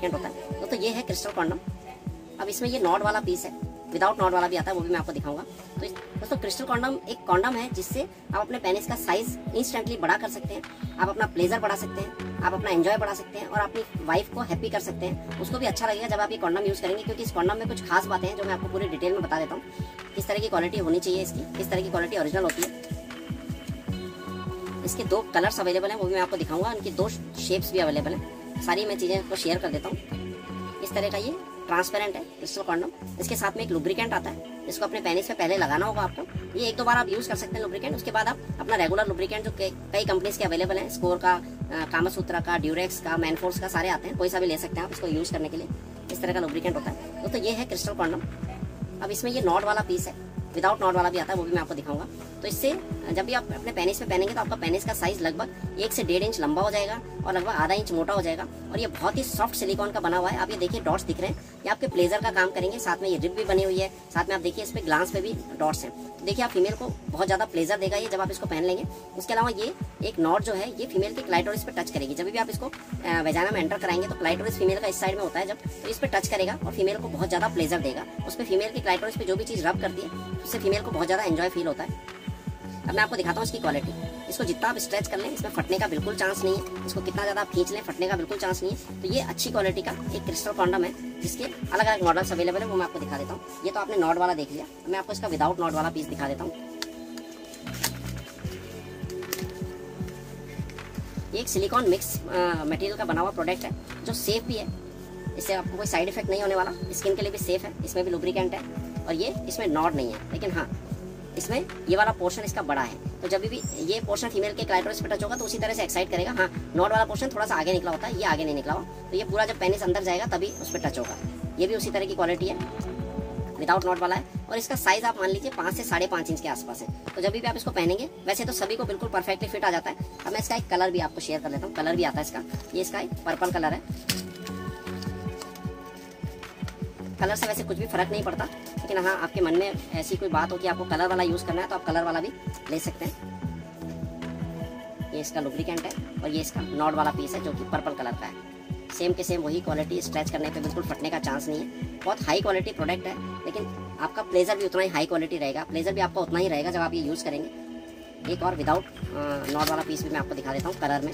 Lubricant होता है। दोस्तों ये है क्रिस्टल कॉन्डम अब इसमें ये नॉट वाला पीस है। विदाउट नॉट वाला भी आता है, वो भी मैं आपको दिखाऊँगा। तो दोस्तों क्रिस्टल कॉन्डम एक कॉन्डम है, जिससे आप अपने पेनिस का साइज़ इंस्टेंटली बढ़ा कर सकते हैं। आप अपना प्लेजर बढ़ा सकते हैं, आप अपना एंजॉय बढ़ा सकते हैं और अपनी वाइफ को हैप्पी कर सकते हैं। उसको भी अच्छा लगेगा जब आप ये कॉन्डम यूज़ करेंगे, क्योंकि इस कॉन्डम में कुछ खास बातें हैं जो मैं आपको पूरी डिटेल में बता देता हूँ। किस तरह की क्वालिटी होनी चाहिए इसकी। किस तरह की क्वालिटी ओरिजिनल होती है। इसके दो कलर्स अवेलेबल हैं, वो भी मैं आपको दिखाऊँगा। उनकी दो शेप्स भी अवेलेबल हैं। सारी मैं चीज़ें को शेयर कर देता हूँ। इस तरह का ये ट्रांसपेरेंट है क्रिस्टल कॉन्डम इसके साथ में एक लुब्रिकेंट आता है। जिसको अपने पेनिस पे पहले लगाना होगा आपको। ये एक दो बार आप यूज़ कर सकते हैं लुब्रिकेंट उसके बाद आप अपना रेगुलर लुब्रिकेंट जो कई कंपनीज़ के अवेलेबल हैं स्कोर का कामासूत्रा का ड्यूरेक्स का मैनफोर्स का सारे आते हैं। कोई सा भी ले सकते हैं आप इसको यूज़ करने के लिए। इस तरह का लुब्रिकेंट होता है। तो, तो ये है क्रिस्टल कॉन्डम अब इसमें ये नॉट वाला पीस है। विदाउट नॉट वाला भी आता है, वो भी मैं आपको दिखाऊँगा। तो इससे, जब भी आप अपने पेनिस पे पहनेंगे तो आपका पेनिस का साइज़ लगभग एक से डेढ़ इंच लंबा हो जाएगा और लगभग आधा इंच मोटा हो जाएगा। और ये बहुत ही सॉफ्ट सिलिकॉन का बना हुआ है। आप ये देखिए डॉट्स दिख रहे हैं। ये आपके प्लेजर का काम करेंगे। साथ में ये रिप भी बनी हुई है। साथ में आप देखिए, इस पर ग्लांस पे भी डॉट्स हैं। तो देखिए, आप फीमेल को बहुत ज़्यादा प्लेजर देगा ये जब आप इसको पहन लेंगे। उसके अलावा ये एक नॉट जो है, ये फीमेल के क्लाइटोरिस पे टच करेगी। जब भी आप इसको वेजाना में एंटर कराएँगे तो क्लाइटोरिस फीमेल का इस साइड में होता है जब तो इस पर टच करेगा और फीमेल को बहुत ज़्यादा प्लेजर देगा। उस पर फीमेल के क्लाइटोरिस पे जो भी चीज़ रब करती है उससे फीमेल को बहुत ज़्यादा एंजॉय फील होता है। अब मैं आपको दिखाता हूँ इसकी क्वालिटी इसको जितना आप स्ट्रेच कर लें, इसमें फटने का बिल्कुल चांस नहीं है। इसको कितना ज़्यादा आप खींच लें, फटने का बिल्कुल चांस नहीं है। तो ये अच्छी क्वालिटी का एक क्रिस्टल कॉन्डम है, जिसके अलग अलग मॉडल्स अवेलेबल है, वो मैं आपको दिखा देता हूँ। ये तो आपने नॉट वाला देख लिया। मैं आपको इसका विदाउट नॉट वाला पीस दिखा देता हूँ। ये एक सिलिकॉन मिक्स मटेरियल का बना हुआ प्रोडक्ट है, जो सेफ़ भी है। इससे आपको कोई साइड इफ़ेक्ट नहीं होने वाला। स्किन के लिए भी सेफ़ है। इसमें भी लुब्रिकेंट है। और ये इसमें नॉट नहीं है, लेकिन हाँ इसमें ये वाला पोर्शन इसका बड़ा है। तो जब भी ये पोर्शन फीमेल के क्लाइटोरिस पे टच होगा तो उसी तरह से एक्साइट करेगा। हाँ नॉट वाला पोर्शन थोड़ा सा आगे निकला होता है, ये आगे नहीं निकला हो तो ये पूरा जब पेनिस अंदर जाएगा, तभी उस पर टच होगा। ये भी उसी तरह की क्वालिटी है विदाउट नॉट वाला है। और इसका साइज़ आप मान लीजिए पाँच से साढ़े पाँच इंच के आसपास है। तो जब भी आप इसको पहनेंगे, वैसे तो सभी को बिल्कुल परफेक्टली फिट आ जाता है। अब मैं इसका एक कलर भी आपको शेयर कर लेता हूँ। कलर भी आता है इसका। ये इसका एक पर्पल कलर है। कलर से वैसे कुछ भी फ़र्क नहीं पड़ता, लेकिन हाँ आपके मन में ऐसी कोई बात हो कि आपको कलर वाला यूज़ करना है तो आप कलर वाला भी ले सकते हैं। ये इसका लुब्रिकेंट है और ये इसका नॉट वाला पीस है जो कि पर्पल कलर का है। सेम के सेम वही क्वालिटी स्ट्रेच करने पे बिल्कुल फटने का चांस नहीं है। बहुत हाई क्वालिटी प्रोडक्ट है, लेकिन आपका प्लेजर भी उतना ही हाई क्वालिटी रहेगा। प्लेजर भी आपका उतना ही रहेगा जब आप ये यूज़ करेंगे। एक और विदाउट नॉट वाला पीस भी मैं आपको दिखा देता हूँ कलर में।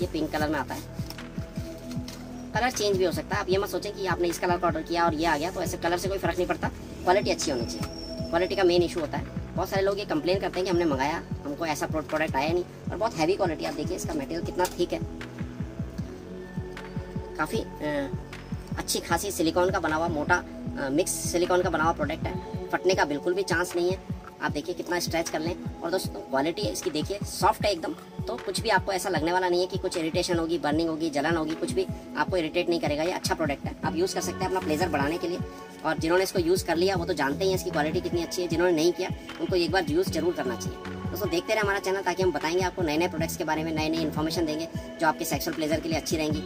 ये पिंक कलर में आता है। कलर चेंज भी हो सकता है। आप ये मत सोचें कि आपने इस कलर का ऑर्डर किया और ये आ गया तो ऐसे कलर से कोई फ़र्क नहीं पड़ता। क्वालिटी अच्छी होनी चाहिए। क्वालिटी का मेन इशू होता है। बहुत सारे लोग ये कंप्लेन करते हैं कि हमने मंगाया, हमको ऐसा प्रोडक्ट आया नहीं। और बहुत हैवी क्वालिटी आप देखिए, इसका मटेरियल कितना ठीक है। काफ़ी अच्छी खासी सिलिकॉन का बना हुआ मोटा मिक्स सिलिकॉन का बना हुआ प्रोडक्ट है। फटने का बिल्कुल भी चांस नहीं है। आप देखिए कितना स्ट्रेच कर लें। और दोस्तों क्वालिटी इसकी, देखिए सॉफ्ट है एकदम। तो कुछ भी आपको ऐसा लगने वाला नहीं है कि कुछ इरिटेशन होगी बर्निंग होगी, जलन होगी, कुछ भी आपको इरिटेट नहीं करेगा। ये अच्छा प्रोडक्ट है। आप यूज़ कर सकते हैं अपना प्लेजर बढ़ाने के लिए। और जिन्होंने इसको यूज़ कर लिया, वो तो जानते ही हैं इसकी क्वालिटी कितनी अच्छी है। जिन्होंने नहीं किया, उनको एक बार यूज़ ज़रूर करना चाहिए। दोस्तों, देखते रहे हमारा चैनल ताकि हम बताएँगे आपको नए नए प्रोडक्ट्स के बारे में नए नए इन्फॉर्मेशन देंगे, जो आपके सेक्सुअल प्लेजर के लिए अच्छी रहेंगी।